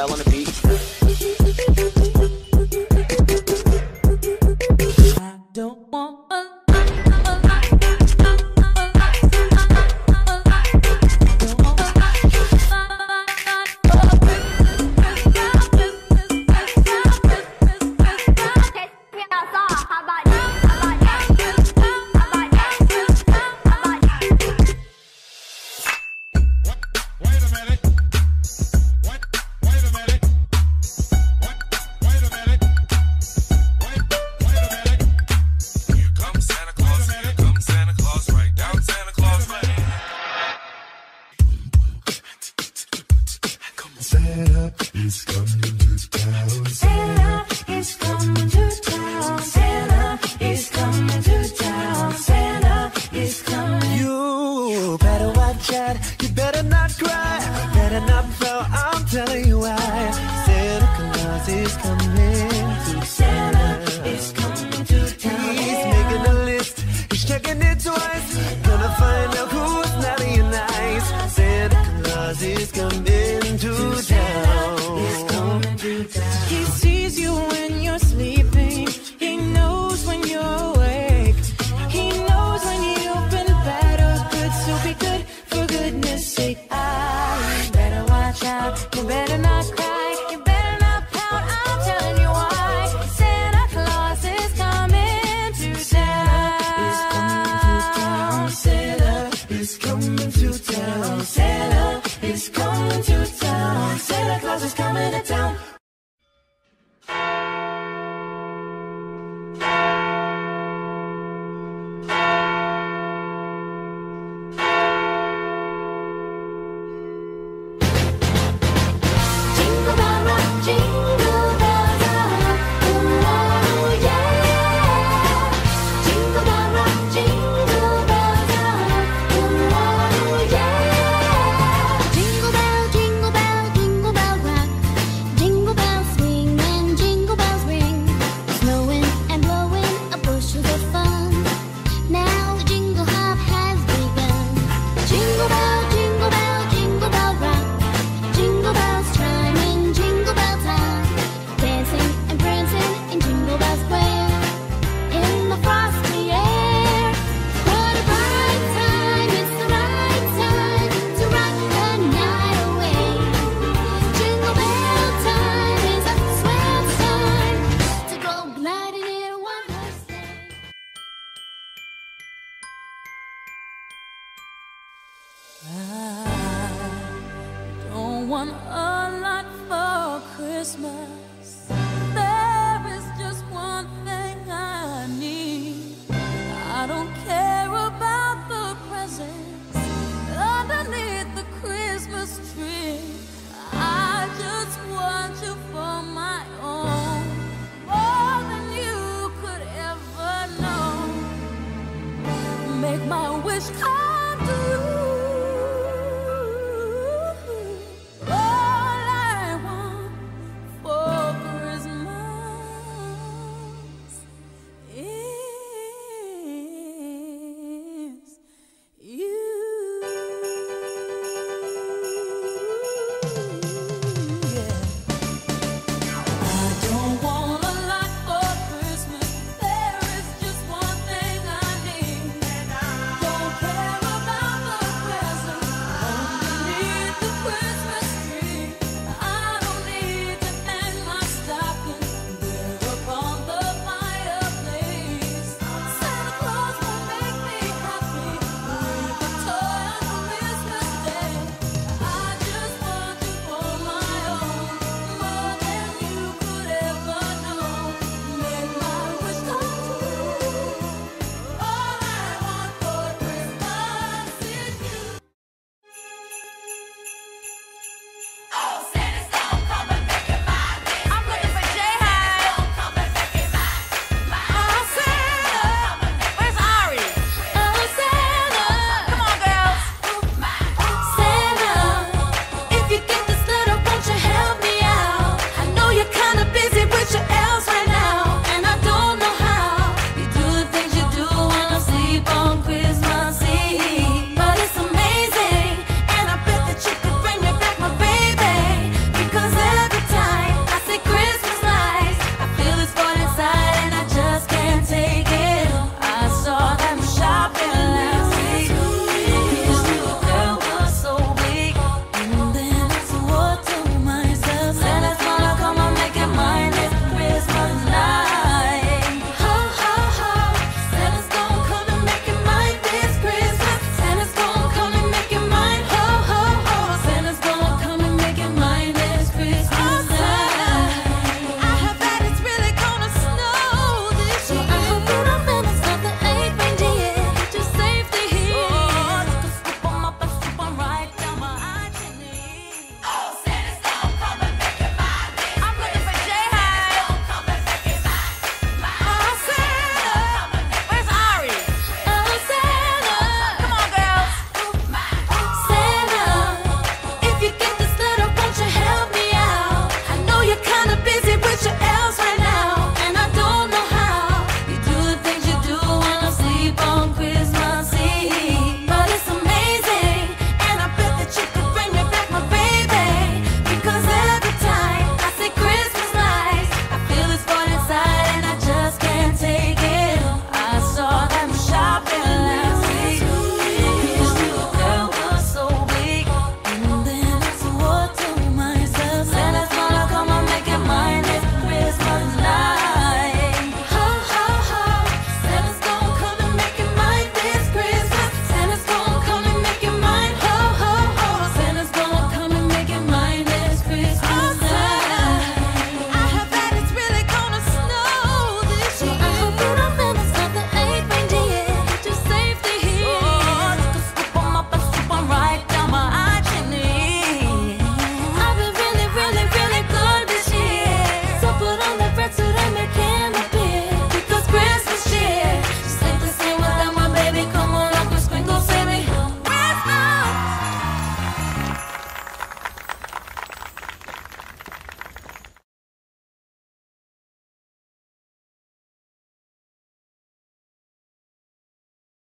Carvel on the beat. Town. Santa is coming to town. Santa is coming to town. Santa is coming. You better watch out. You better not cry. Better not pout. I'm telling you why. Santa Claus is coming to Santa is coming to town. He's making a list. He's checking it twice. Gonna find out who's naughty and nice. Santa Claus is coming is coming to town. Santa Claus is coming to town. For Christmas.